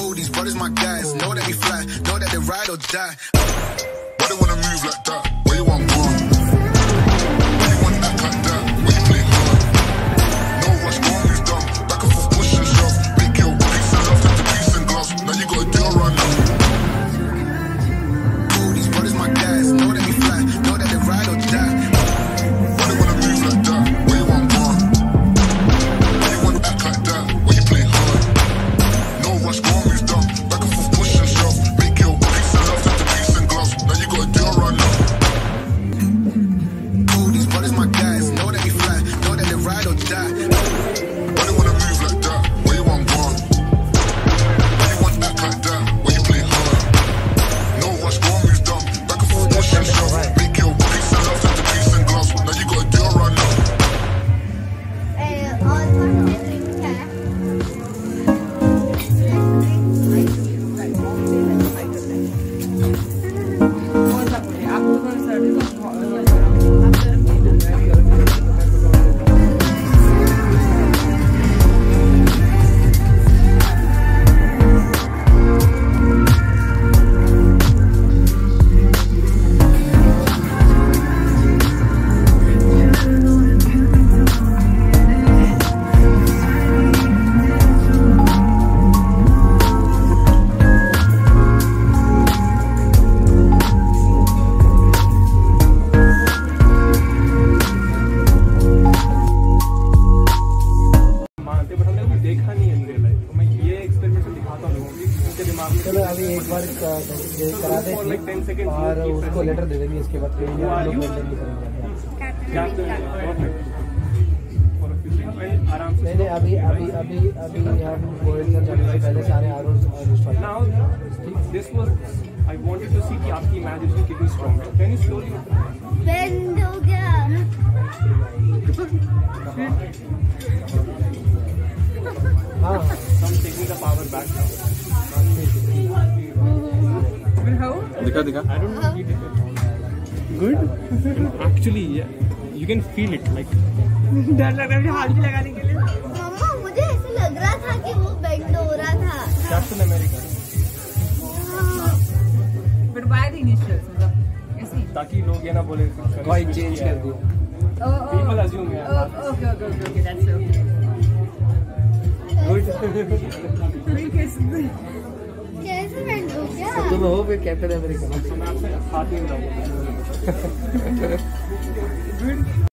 Cool, these brothers my guys. Know that we fly, know that they ride or die. Why they wanna move like that? देखा नहीं है in real life तो मैं ये experiment दिखाता हूँ उनके दिमाग में चलो अभी एक बार दे- करा For like 10 देंगे seconds, और उसको लेटर दे देंगे इसके बाद नहीं से नहीं नहीं अभी अभी अभी अभी हम गोविंद सर जाने से पहले सारे आर Now, this was, I wanted to see कि आपकी imagination कितनी strong है. Can you slowly Bend हो गया give me the power back now. How? Dikha, dikha. डर लग रहा है हाथ भी लगाने के लिए। मामा मुझे ऐसे लग रहा था कि वो बेंड हो रहा था। Captain America but by the initials मतलब ऐसे ताकि लोग ये ना बोले कोई चेंज कर दो? People assume okay okay okay that's okay तुम हो फिर कैप्टन अमेरिका